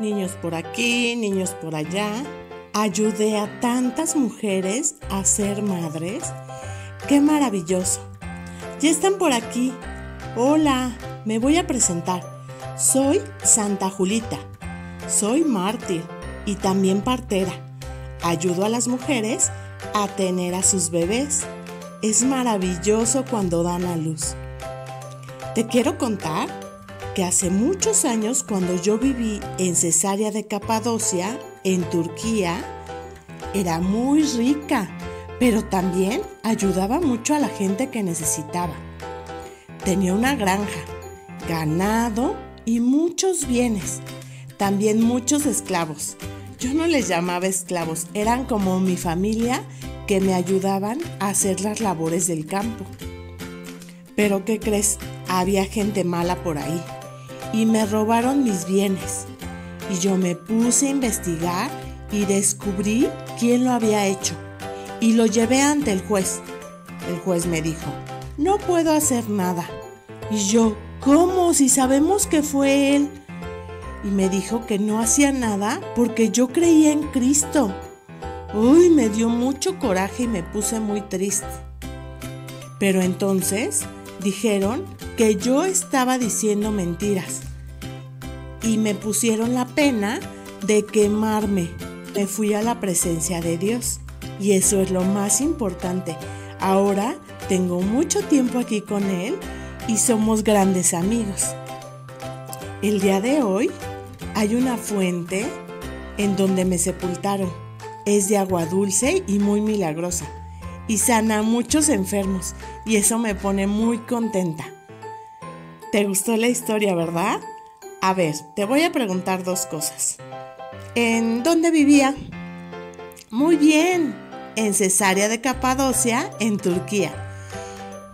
niños por aquí, niños por allá. Ayudé a tantas mujeres a ser madres. ¡Qué maravilloso! Ya están por aquí. Hola, me voy a presentar. Soy Santa Julita. Soy mártir y también partera. Ayudo a las mujeres a tener a sus bebés. Es maravilloso cuando dan a luz. Te quiero contar que hace muchos años cuando yo viví en Cesárea de Capadocia, en Turquía, era muy rica, pero también ayudaba mucho a la gente que necesitaba. Tenía una granja, ganado y muchos bienes, también muchos esclavos. Yo no les llamaba esclavos, eran como mi familia que me ayudaban a hacer las labores del campo. Pero ¿qué crees? Había gente mala por ahí y me robaron mis bienes. Y yo me puse a investigar y descubrí quién lo había hecho. Y lo llevé ante el juez. El juez me dijo, no puedo hacer nada. Y yo, ¿cómo? Si sabemos que fue él. Y me dijo que no hacía nada porque yo creía en Cristo. Uy, me dio mucho coraje y me puse muy triste. Pero entonces dijeron que yo estaba diciendo mentiras y me pusieron la pena de quemarme. Me fui a la presencia de Dios y eso es lo más importante. Ahora tengo mucho tiempo aquí con Él y somos grandes amigos. El día de hoy hay una fuente en donde me sepultaron. Es de agua dulce y muy milagrosa y sana a muchos enfermos y eso me pone muy contenta. ¿Te gustó la historia, verdad? A ver, te voy a preguntar dos cosas. ¿En dónde vivía? Muy bien, en Cesárea de Capadocia, en Turquía.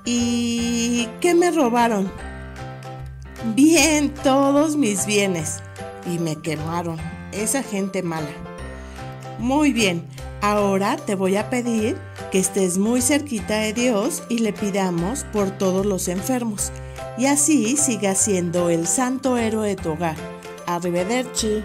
¿Y qué me robaron? Bien, todos mis bienes. Y me quemaron, esa gente mala. Muy bien, ahora te voy a pedir que estés muy cerquita de Dios y le pidamos por todos los enfermos y así siga siendo el santo héroe de tu. Arrivederci.